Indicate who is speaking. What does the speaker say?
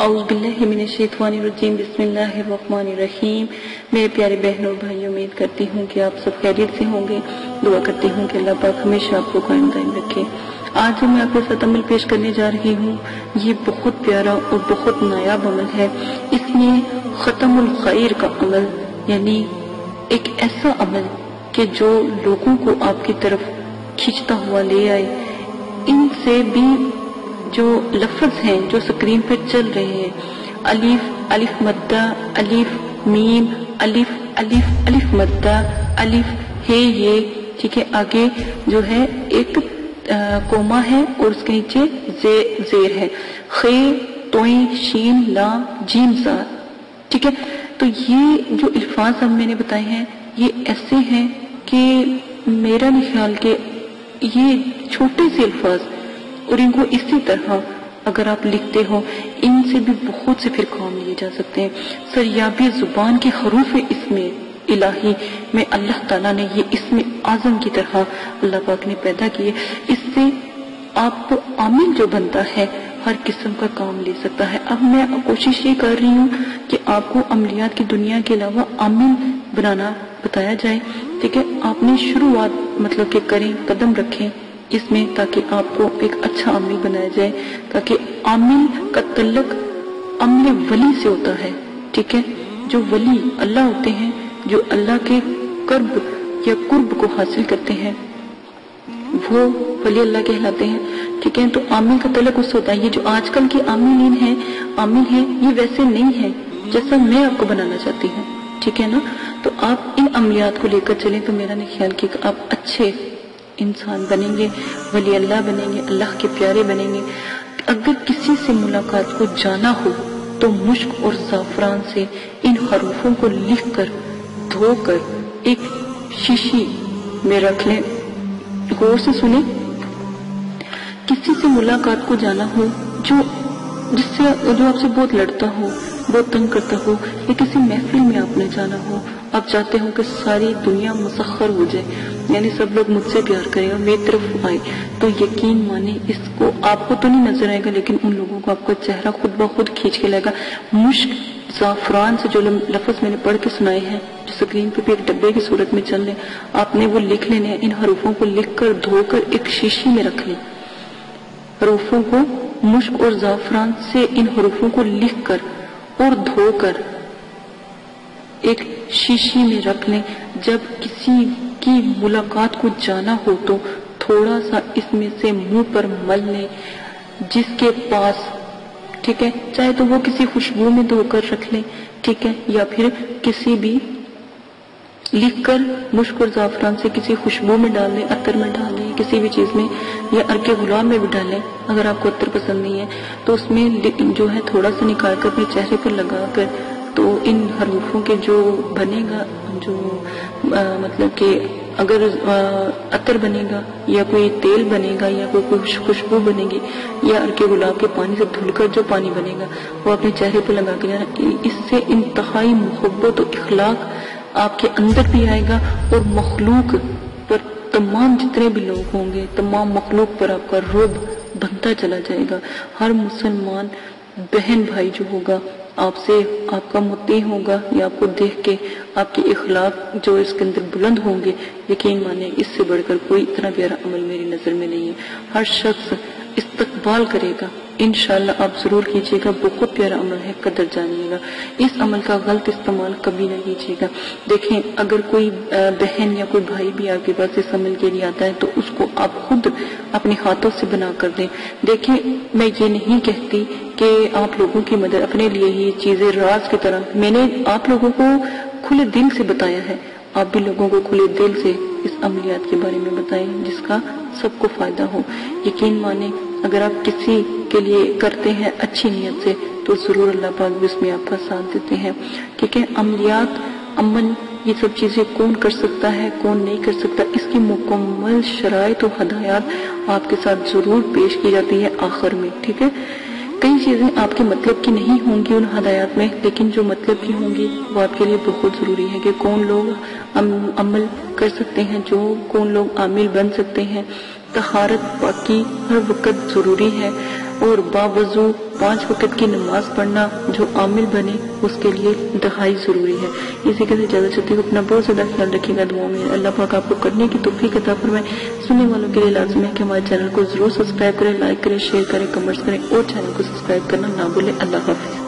Speaker 1: اعوذ باللہ من الشیطان الرجیم، بسم اللہ الرحمن الرحیم۔ میرے پیارے بہنوں اور بھائی امید کرتی ہوں کہ آپ سب خیریت سے ہوں گے۔ دعا کرتی ہوں کہ اللہ پاک ہمیشہ آپ کو قائم قائم رکھے۔ آج جو میں آپ کے ساتھ عمل پیش کرنے جا رہی ہوں، یہ بہت پیارا اور بہت نایاب عمل ہے۔ اس میں ختم الخیر کا عمل یعنی ایک ایسا عمل کہ جو لوگوں کو آپ کی طرف کھینچتا ہوا لے آئے۔ ان سے بھی جو لفظ ہیں جو سکرین پر چل رہے ہیں۔ الف الف مدہ، الف میم، الف الف الف مدہ، الف، ہے، یہ، ٹھیک ہے، آگے جو ہے ایک کوما ہے اور اس کے نیچے زیر ہے۔ خے، توئیں، شین لام جیم زار ٹھیک ہے؟ تو یہ جو الفاظ ہم میں نے بتائے ہیں، یہ ایسے ہیں کہ میرا نہیں خیال کہ یہ چھوٹے سے الفاظ اور ان کو اسی طرح اگر آپ لکھتے ہو ان سے بھی بہت سے پھر کام لیے جا سکتے ہیں۔ سریابی زبان کے حروف اس میں الہی میں اللہ تعالیٰ نے یہ اس میں آزم کی طرح اللہ پاک نے پیدا کیے۔ اس سے آپ عامل جو بنتا ہے، ہر قسم کا کام لے سکتا ہے۔ اب میں کوشش یہ کر رہی ہوں کہ آپ کو عملیات کی دنیا کے علاوہ عامل بنانا بتایا جائے۔ ٹھیک ہے، آپ نے شروعات مطلب کہ کریں، قدم رکھیں۔ اس میں تاکہ آپ کو ایک اچھا عامل بنایا جائے، تاکہ عامل کا تعلق عمل ولی سے ہوتا ہے، ٹھیک ہے؟ جو ولی اللہ ہوتے ہیں، جو اللہ کے قرب یا قرب کو حاصل کرتے ہیں، وہ ولی اللہ کہلاتے ہیں، ٹھیک ہے؟ تو عامل کا تعلق اس سے ہوتا ہے، یہ جو آج کل کے عاملین ہیں، عامل ہیں، یہ ویسے نہیں ہے جیسا میں آپ کو بنانا چاہتی ہوں، ٹھیک ہے نا؟ تو آپ ان عملیات کو لے کر چلیں تو میرا نہیں خیال کہ آپ اچھے انسان بنیں گے، ولی اللہ بنیں گے، اللہ کے پیارے بنیں گے۔ اگر کسی سے ملاقات کو جانا ہو، تو مشک اور زعفران سے ان حروفوں کو لکھ کر، دھو کر ایک شیشی میں رکھ لیں۔ غور سے سنیں۔ کسی سے ملاقات کو جانا ہو، جو جس سے جو آپ سے بہت لڑتا ہو، بہت تنگ کرتا ہو، یا کسی محفل میں آپ نے جانا ہو، آپ چاہتے ہو کہ ساری دنیا مسخر ہو جائے۔ یعنی سب لوگ مجھ سے پیار کریں اور میری طرف آئے۔ تو یقین مانے، اس کو آپ کو تو نہیں نظر آئے گا، لیکن ان لوگوں کو آپ کا چہرہ خود بخود کھینچ کے لگا مشک زعفران سے جو لفظ میں نے پڑھ کے سنائے ہیں، جو سکرین پہ بھی ایک ڈبے کی صورت میں چل رہے آپ نے وہ لکھ لینے ان حروفوں کو لکھ کر، دھو کر ایک شیشی میں رکھ لیں۔ حروفوں کو مشک اور زعفران سے ان حروفوں کو لکھ کر اور دھو کر ایک شیشی میں رکھ لیں۔ جب کسی کی ملاقات کو جانا ہو تو تھوڑا سا اس میں سے منہ پر مل لیں، جس کے پاس، ٹھیک ہے، چاہے تو وہ کسی خوشبو میں دھو کر رکھ لیں، ٹھیک ہے، یا پھر کسی بھی لکھ کر مشک اور زعفران سے کسی خوشبو میں ڈال لیں عطر میں ڈال لیں، کسی بھی چیز میں، یا ارکے غلام میں بھی ڈالیں اگر آپ کو عطر پسند نہیں ہے، تو اس میں جو ہے تھوڑا سا نکال کر اپنے چہرے پر لگا کر، تو ان حروفوں کے جو بنے گا، جو مطلب کہ اگر عطر بنے گا، یا کوئی تیل بنے گا، یا کوئی خوشبو بنے گی، یا ارکے گلاب کے پانی سے دھل کر جو پانی بنے گا، وہ اپنے چہرے پہ لگا کے جانا، اس سے انتہائی محبت و اخلاق آپ کے اندر بھی آئے گا اور مخلوق پر تمام جتنے بھی لوگ ہوں گے، تمام مخلوق پر آپ کا رب بنتا چلا جائے گا۔ ہر مسلمان بہن بھائی جو ہوگا، آپ سے آپ کا متی ہوگا یا آپ کو دیکھ کے آپ کی اخلاق جو اس کے اندر بلند ہوں گے، یقین مانے اس سے بڑھ کر کوئی اتنا پیارا عمل میری نظر میں نہیں ہے۔ ہر شخص استقبال کرے گا۔ انشاءاللہ آپ ضرور کیجیے گا بہت پیارا عمل ہے، قدر جانیے گا اس عمل کا غلط استعمال کبھی نہ کیجیے گا دیکھیں، اگر کوئی بہن یا کوئی بھائی بھی آپ کے پاس اس عمل کے لیے آتا ہے، تو اس کو آپ خود اپنے ہاتھوں سے بنا کر دیں۔ دیکھیں، میں یہ نہیں کہتی کہ آپ لوگوں کی مدد، اپنے لیے ہی چیزیں راز کی طرح۔ میں نے آپ لوگوں کو کھلے دل سے بتایا ہے۔ آپ بھی لوگوں کو کھلے دل سے اس عملیات کے بارے میں بتائیں، جس کا سب کو فائدہ ہو۔ یقین مانے اگر آپ کسی کے لیے کرتے ہیں اچھی نیت سے، تو ضرور اللہ پاک بھی اس میں آپ کا ساتھ دیتے ہیں۔ کیونکہ عملیات، امن، یہ سب چیزیں کون کر سکتا ہے، کون نہیں کر سکتا، اس کی مکمل شرائط و ہدایات آپ کے ساتھ ضرور پیش کی جاتی ہے آخر میں، ٹھیک ہے؟ کئی چیزیں آپ کے مطلب کی نہیں ہوں گی ان ہدایات میں، لیکن جو مطلب کی ہوں گی وہ آپ کے لیے بہت ضروری ہے کہ کون لوگ عمل کر سکتے ہیں، جو کون لوگ عامل بن سکتے ہیں۔ تخارت باقی ہر وقت ضروری ہے اور باوضو پانچ وقت کی نماز پڑھنا جو عامل بنے، اس کے لیے انتہائی ضروری ہے۔ اسی کے ساتھ زیادہ چلتی ہوں اپنا بہت زیادہ خیال رکھے گا دعاؤں میں۔ اللہ پاک آپ کو کرنے کی توفیق عطا فرمائے۔ سننے والوں کے لیے لازم ہے کہ ہمارے چینل کو ضرور سبسکرائب کریں، لائک کریں، شیئر کریں، کمنٹس کریں اور چینل کو سبسکرائب کرنا نہ بھولیں۔ اللہ حافظ۔